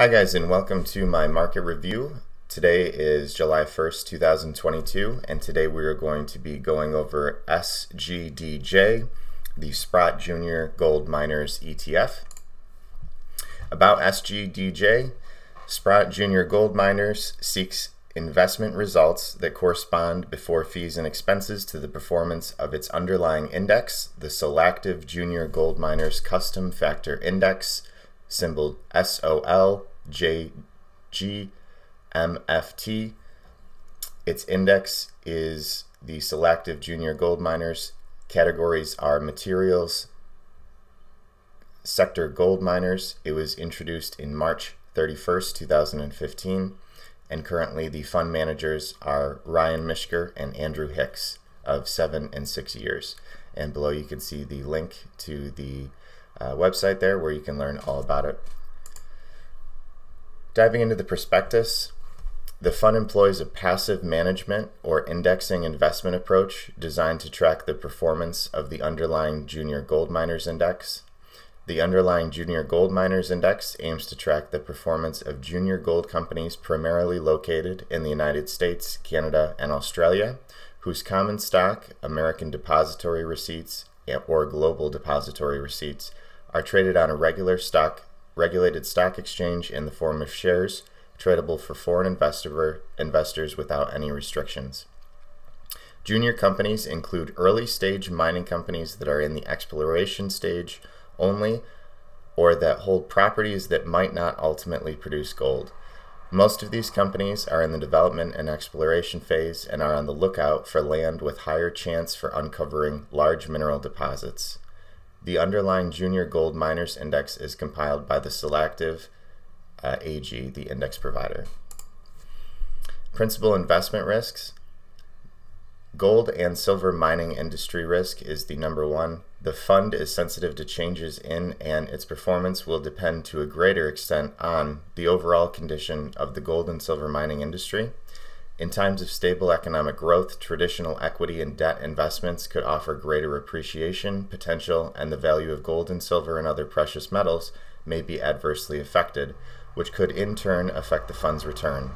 Hi guys and welcome to my market review. Today is July 1st, 2022 and today we are going to be going over SGDJ, the Sprott Junior Gold Miners ETF. About SGDJ, Sprott Junior Gold Miners seeks investment results that correspond before fees and expenses to the performance of its underlying index, the Solactive Junior Gold Miners Custom Factor Index, symbol SOL JGMFT. Its index is the Solactive Junior Gold Miners. Categories are materials, sector gold miners. It was introduced in March 31st, 2015, and currently the fund managers are Ryan Mischker and Andrew Hicks of seven and six years. And below you can see the link to the uh, website there where you can learn all about it. Diving into the prospectus, the fund employs a passive management or indexing investment approach designed to track the performance of the underlying Junior Gold Miners Index. The underlying Junior Gold Miners Index aims to track the performance of junior gold companies primarily located in the United States, Canada, and Australia, whose common stock, American depository receipts, or global depository receipts are traded on a regular stock regulated stock exchange in the form of shares tradable for foreign investor, investors without any restrictions. Junior companies include early stage mining companies that are in the exploration stage only or that hold properties that might not ultimately produce gold. Most of these companies are in the development and exploration phase and are on the lookout for land with higher chance for uncovering large mineral deposits. The underlying Junior Gold Miners Index is compiled by the Solactive uh, AG, the index provider. Principal investment risks. Gold and silver mining industry risk is the number one. The fund is sensitive to changes in and its performance will depend to a greater extent on the overall condition of the gold and silver mining industry in times of stable economic growth, traditional equity and debt investments could offer greater appreciation potential, and the value of gold and silver and other precious metals may be adversely affected, which could in turn affect the fund's return.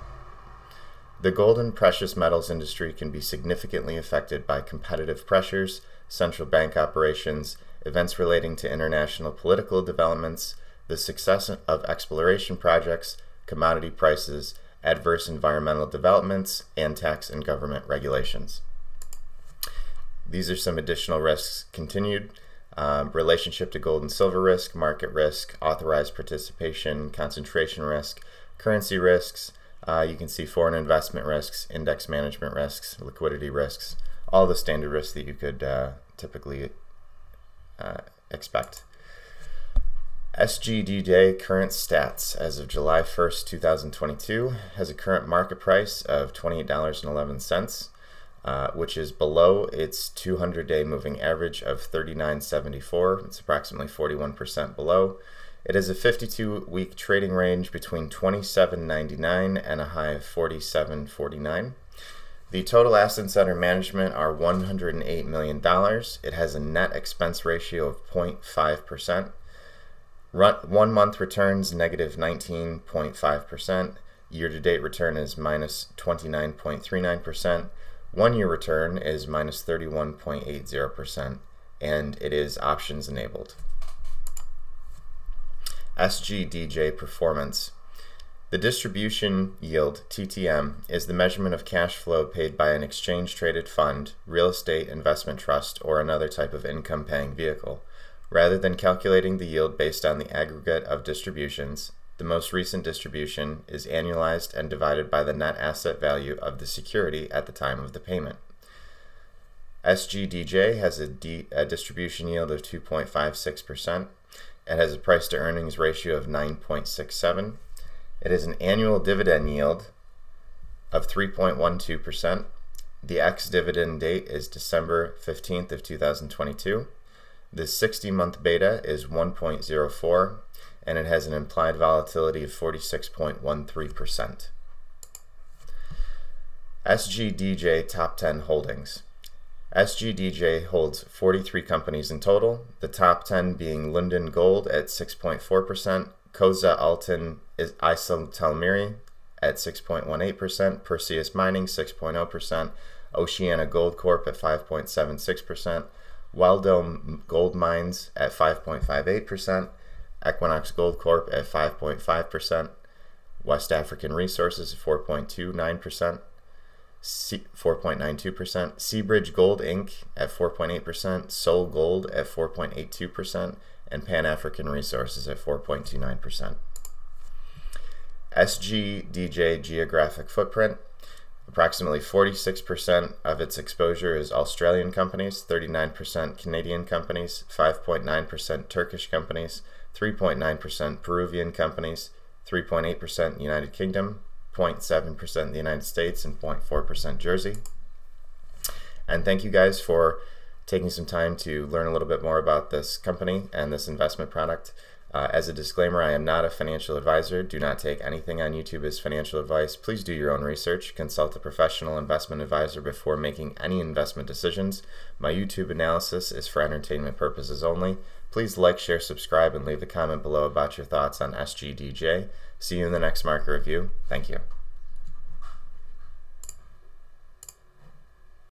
The gold and precious metals industry can be significantly affected by competitive pressures, central bank operations, events relating to international political developments, the success of exploration projects, commodity prices, adverse environmental developments, and tax and government regulations. These are some additional risks continued. Um, relationship to gold and silver risk, market risk, authorized participation, concentration risk, currency risks. Uh, you can see foreign investment risks, index management risks, liquidity risks, all the standard risks that you could uh, typically uh, expect. SGDJ current stats as of July 1st, 2022 has a current market price of $28.11, uh, which is below its 200 day moving average of 39.74. It's approximately 41% below. It has a 52 week trading range between 27.99 and a high of 47.49. The total assets under management are $108 million. It has a net expense ratio of 0.5%. One month returns negative 19.5%. Year to date return is minus 29.39%. One year return is minus 31.80%. And it is options enabled. SGDJ performance. The distribution yield, TTM, is the measurement of cash flow paid by an exchange traded fund, real estate investment trust, or another type of income paying vehicle. Rather than calculating the yield based on the aggregate of distributions, the most recent distribution is annualized and divided by the net asset value of the security at the time of the payment. SGDJ has a, distribution yield of 2.56%. It has a price to earnings ratio of 9.67. It has an annual dividend yield of 3.12%. The ex-dividend date is December 15th of 2022. The 60 month beta is 1.04 and it has an implied volatility of 46.13%. SGDJ Top 10 Holdings. SGDJ holds 43 companies in total, the top 10 being Lundin Gold at 6.4%, Koza Alton is Isotelmiri at 6.18%, Perseus Mining 6.0%, Oceana Gold Corp at 5.76%, Wesdome Gold Mines at 5.58%, Equinox Gold Corp at 5.5%, West African Resources at 4.29%, 4.92%, Seabridge Gold Inc. at 4.8%, SolGold at 4.82%, and Pan African Resources at 4.29%. SGDJ geographic footprint. Approximately 46% of its exposure is Australian companies, 39% Canadian companies, 5.9% Turkish companies, 3.9% Peruvian companies, 3.8% United Kingdom, 0.7% the United States, and 0.4% Jersey. And thank you guys for taking some time to learn a little bit more about this company and this investment product. Uh, as a disclaimer, I am not a financial advisor. Do not take anything on YouTube as financial advice. Please do your own research. Consult a professional investment advisor before making any investment decisions. My YouTube analysis is for entertainment purposes only. Please like, share, subscribe, and leave a comment below about your thoughts on SGDJ. See you in the next market review. Thank you.